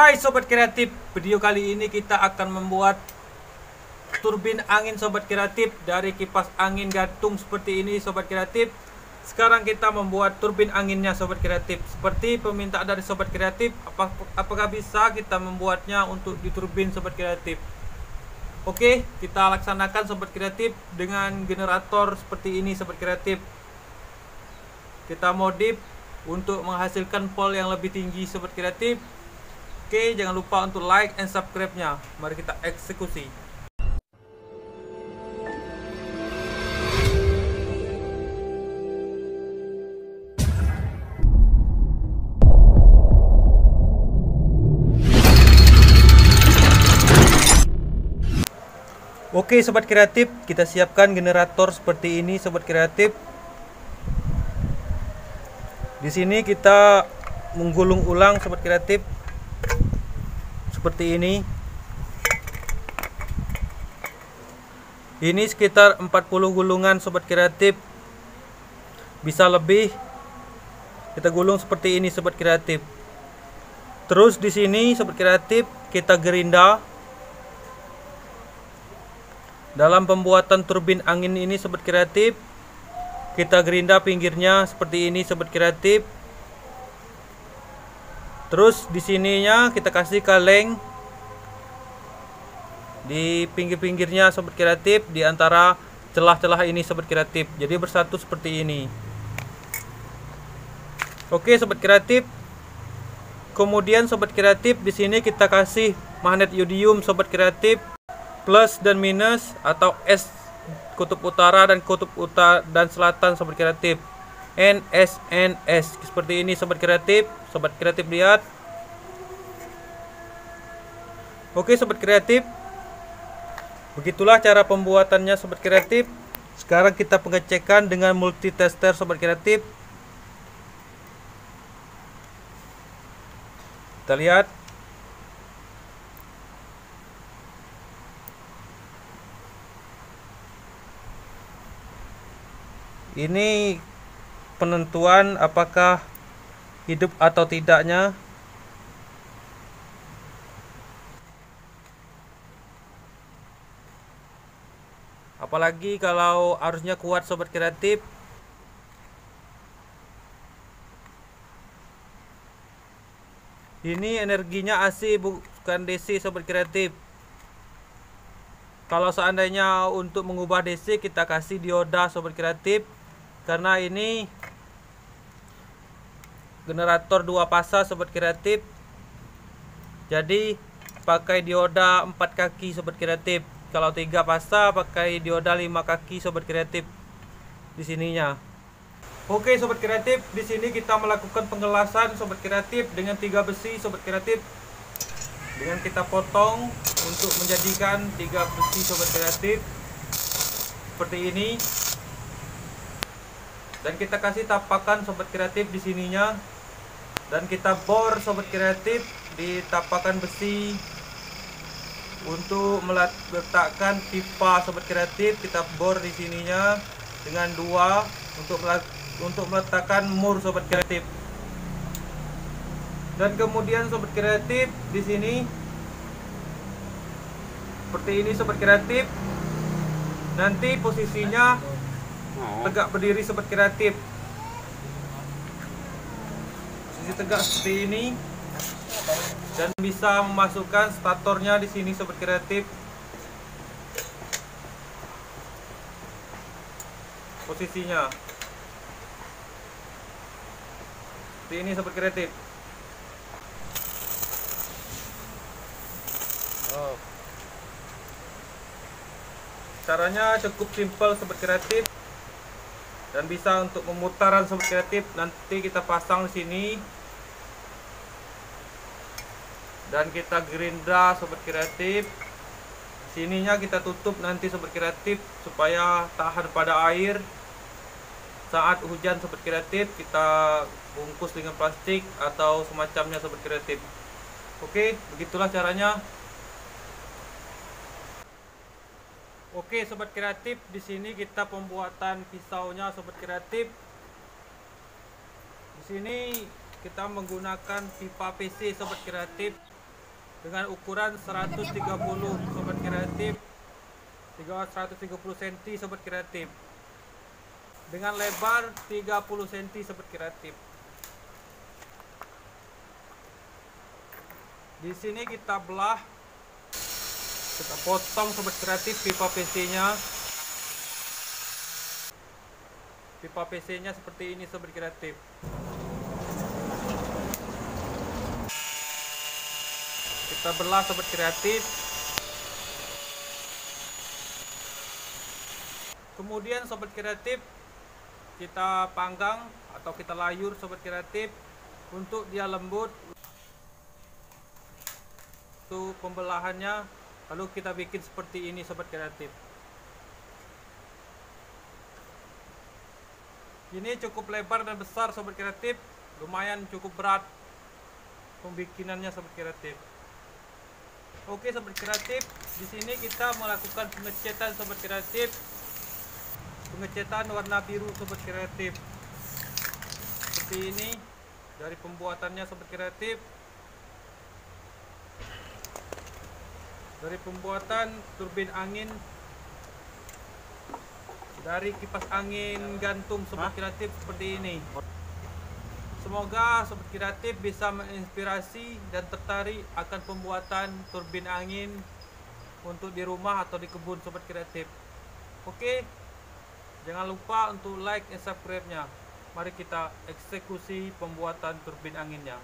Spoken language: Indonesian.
Hai sobat kreatif, video kali ini kita akan membuat turbin angin sobat kreatif dari kipas angin gantung seperti ini sobat kreatif. Sekarang kita membuat turbin anginnya sobat kreatif. Seperti permintaan dari sobat kreatif, apakah bisa kita membuatnya untuk di turbin sobat kreatif? Oke, kita laksanakan sobat kreatif dengan generator seperti ini sobat kreatif. Kita modif untuk menghasilkan pole yang lebih tinggi sobat kreatif Oke, jangan lupa untuk like and subscribe-nya. Mari kita eksekusi. Oke sobat kreatif, kita siapkan generator seperti ini sobat kreatif. Di sini kita menggulung ulang sobat kreatif seperti ini. Ini sekitar 40 gulungan sobat kreatif. Bisa lebih. Kita gulung seperti ini sobat kreatif. Terus di sini sobat kreatif kita gerinda. Dalam pembuatan turbin angin ini sobat kreatif kita gerinda pinggirnya seperti ini sobat kreatif Terus di sininya kita kasih kaleng di pinggir-pinggirnya sobat kreatif di antara celah-celah ini sobat kreatif. Jadi bersatu seperti ini. Oke sobat kreatif. Kemudian sobat kreatif di sini kita kasih magnet yodium sobat kreatif plus dan minus atau S kutub utara dan kutub utara dan selatan sobat kreatif. NSNS seperti ini sobat kreatif sobat kreatif lihat. Oke sobat kreatif. Begitulah cara pembuatannya sobat kreatif. Sekarang kita pengecekan dengan multitester sobat kreatif. Kita lihat. Ini penentuan apakah hidup atau tidaknya. Apalagi kalau arusnya kuat sobat kreatif. Ini energinya AC bukan DC sobat kreatif. Kalau seandainya untuk mengubah DC kita kasih dioda sobat kreatif. Karena ini generator dua pasang sobat kreatif. Jadi pakai dioda empat kaki sobat kreatif. Kalau tiga pasang pakai dioda lima kaki sobat kreatif. Di sininya. Oke sobat kreatif di sini kita melakukan penggelasan sobat kreatif dengan tiga besi sobat kreatif. Dengan kita potong untuk menjadikan tiga besi sobat kreatif. Seperti ini. Dan kita kasih tapakan sobat kreatif di sininya dan kita bor sobat kreatif di tapakan besi untuk meletakkan pipa sobat kreatif. Kita bor di sininya dengan dua untuk untuk meletakkan mur sobat kreatif. Dan kemudian sobat kreatif di sini seperti ini sobat kreatif. Nanti posisinya tegak berdiri sobat kreatif posisi tegak seperti ini dan bisa memasukkan statornya di sini sobat kreatif. Posisinya. Seperti ini sobat kreatif. Oh. caranya cukup simpel sobat kreatif. Dan bisa untuk pemutaran sobat kreatif. Nanti kita pasang di sini dan kita gerinda sobat kreatif. Sininya kita tutup nanti sobat kreatif supaya tahan pada air. Saat hujan sobat kreatif kita bungkus dengan plastik atau semacamnya sobat kreatif. Oke begitulah caranya. Oke sobat kreatif, di sini kita pembuatan pisaunya sobat kreatif. Di sini kita menggunakan pipa PC sobat kreatif dengan ukuran 130 sobat kreatif. 130 cm sobat kreatif. Dengan lebar 30 cm sobat kreatif. Di sini kita belah kita potong sobat kreatif pipa PC nya pipa PC nya seperti ini sobat kreatif belah sobat kreatif. Kemudian sobat kreatif kita panggang atau kita layur sobat kreatif untuk dia lembut. Untuk pembelahannya lalu kita bikin seperti ini sobat kreatif. Ini cukup lebar dan besar sobat kreatif. Lumayan cukup berat pembikinannya sobat kreatif Oke sobat kreatif, di sini kita melakukan pengecetan sobat kreatif. Pengecetan warna biru sobat kreatif. Seperti ini dari pembuatannya sobat kreatif. Dari pembuatan turbin angin dari kipas angin gantung sobat kreatif seperti ini. Semoga sobat kreatif bisa menginspirasi dan tertarik akan pembuatan turbin angin untuk di rumah atau di kebun sobat kreatif. Oke. Jangan lupa untuk like dan subscribe-nya. Mari kita eksekusi pembuatan turbin anginnya.